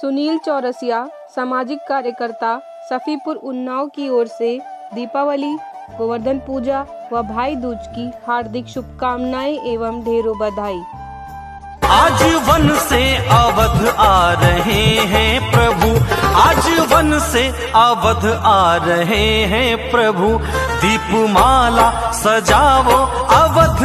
सुनील चौरसिया, सामाजिक कार्यकर्ता, सफ़ीपुर उन्नाव की ओर से दीपावली, गोवर्धन पूजा व भाई दूज की हार्दिक शुभकामनाएँ एवं ढेरों बधाई। आज वन से अवध आ रहे हैं प्रभु। आज वन से अवध आ रहे हैं प्रभु। दीपमाला सजाओ अवध